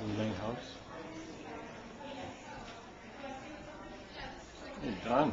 in the main house. You're done.